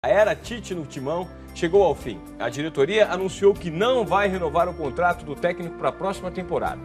A era Tite no timão chegou ao fim. A diretoria anunciou que não vai renovar o contrato do técnico para a próxima temporada.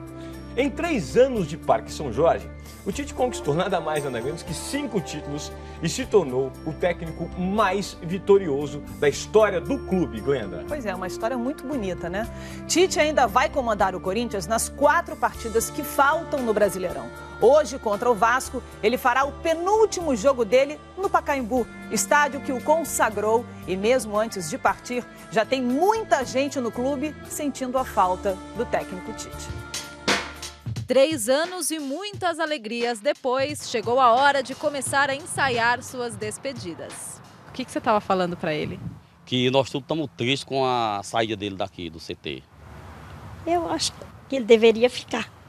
Em três anos de Parque São Jorge, o Tite conquistou nada mais nada menos que cinco títulos e se tornou o técnico mais vitorioso da história do clube, Glenda. Pois é, uma história muito bonita, né? Tite ainda vai comandar o Corinthians nas quatro partidas que faltam no Brasileirão. Hoje, contra o Vasco, ele fará o penúltimo jogo dele no Pacaembu, estádio que o consagrou e mesmo antes de partir, já tem muita gente no clube sentindo a falta do técnico Tite. Três anos e muitas alegrias depois, chegou a hora de começar a ensaiar suas despedidas. O que, que você estava falando para ele? Que nós todos estamos tristes com a saída dele daqui, do CT. Eu acho que ele deveria ficar.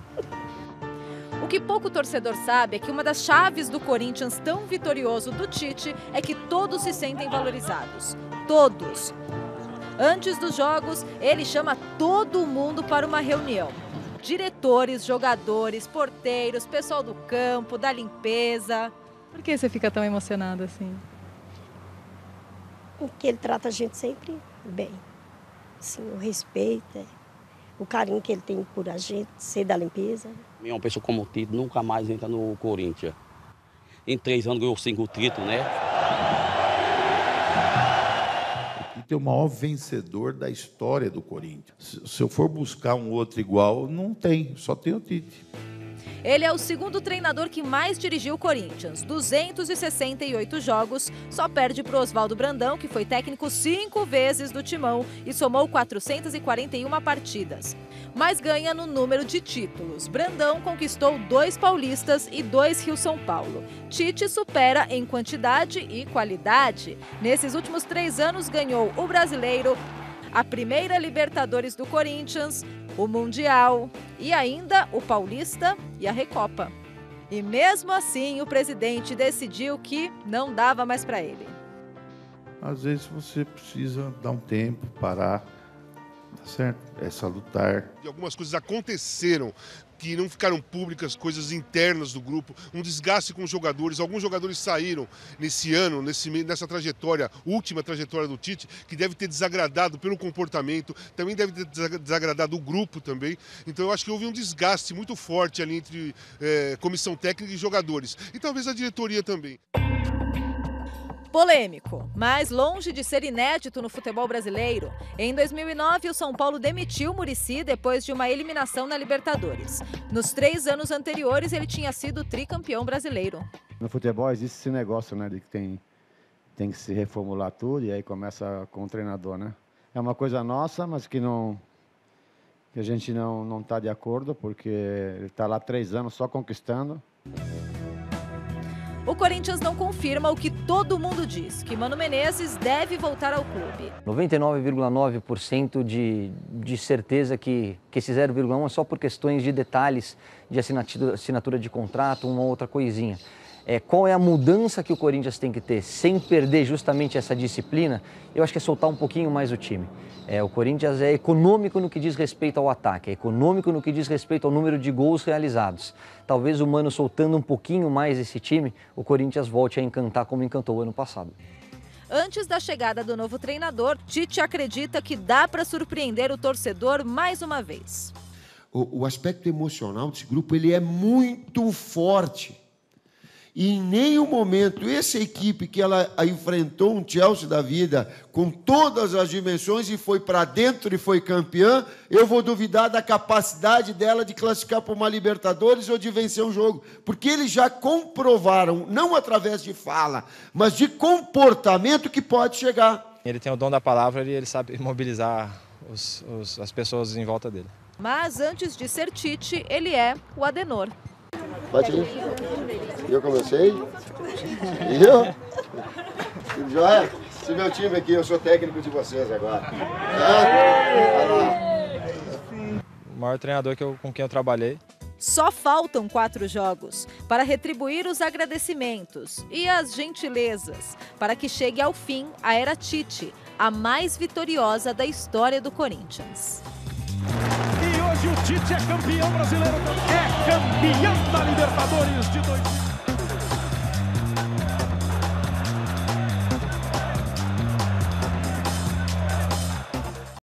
O que pouco torcedor sabe é que uma das chaves do Corinthians tão vitorioso do Tite é que todos se sentem valorizados. Todos. Antes dos jogos, ele chama todo mundo para uma reunião. Diretores, jogadores, porteiros, pessoal do campo, da limpeza. Por que você fica tão emocionado assim? Porque ele trata a gente sempre bem. Assim, o respeito, o carinho que ele tem por a gente, ser da limpeza. Uma pessoa como o Tito nunca mais entra no Corinthians. Em três anos ganhou cinco títulos, né? O Tite é o maior vencedor da história do Corinthians. Se eu for buscar um outro igual, não tem, só tem o Tite. Ele é o segundo treinador que mais dirigiu o Corinthians, 268 jogos, só perde para Oswaldo Brandão, que foi técnico cinco vezes do Timão e somou 441 partidas. Mas ganha no número de títulos. Brandão conquistou dois paulistas e dois Rio-São Paulo. Tite supera em quantidade e qualidade. Nesses últimos três anos ganhou o Brasileiro, a primeira Libertadores do Corinthians, o Mundial e ainda o Paulista e a Recopa. E mesmo assim, o presidente decidiu que não dava mais para ele. Às vezes você precisa dar um tempo, parar, tá certo? É salutar. E algumas coisas aconteceram que não ficaram públicas, coisas internas do grupo, um desgaste com os jogadores. Alguns jogadores saíram nesse ano, nesse, nessa trajetória, última trajetória do Tite, que deve ter desagradado pelo comportamento, também deve ter desagradado o grupo também. Então eu acho que houve um desgaste muito forte ali entre é, comissão técnica e jogadores. E talvez a diretoria também. Polêmico, mas longe de ser inédito no futebol brasileiro. Em 2009, o São Paulo demitiu Murici depois de uma eliminação na Libertadores. Nos três anos anteriores, ele tinha sido tricampeão brasileiro. No futebol existe esse negócio, né, de que tem, tem que se reformular tudo e aí começa com o treinador, né? É uma coisa nossa, mas que não que a gente não não está de acordo porque ele está lá três anos só conquistando. O Corinthians não confirma o que todo mundo diz, que Mano Menezes deve voltar ao clube. 99,9% de, de certeza que, que esse 0,1 é só por questões de detalhes de assinatura, assinatura de contrato, uma outra coisinha. É, qual é a mudança que o Corinthians tem que ter sem perder justamente essa disciplina? Eu acho que é soltar um pouquinho mais o time. É, o Corinthians é econômico no que diz respeito ao ataque, é econômico no que diz respeito ao número de gols realizados. Talvez o Mano soltando um pouquinho mais esse time, o Corinthians volte a encantar como encantou o ano passado. Antes da chegada do novo treinador, Tite acredita que dá para surpreender o torcedor mais uma vez. O, o aspecto emocional desse grupo ele é muito forte. E em nenhum momento essa equipe que ela enfrentou um Chelsea da vida com todas as dimensões e foi para dentro e foi campeã, eu vou duvidar da capacidade dela de classificar para uma Libertadores ou de vencer um jogo, porque eles já comprovaram, não através de fala, mas de comportamento que pode chegar. Ele tem o dom da palavra e ele sabe mobilizar os, os, as pessoas em volta dele. Mas antes de ser Tite, ele é o Adenor. Pode ir. Eu comecei. E eu? Jóia? Esse meu time aqui, eu sou técnico de vocês agora. O maior treinador que eu, com quem eu trabalhei. Só faltam quatro jogos para retribuir os agradecimentos e as gentilezas para que chegue ao fim a Era Tite, a mais vitoriosa da história do Corinthians. E hoje o Tite é campeão brasileiro, é campeão da Libertadores de 2020.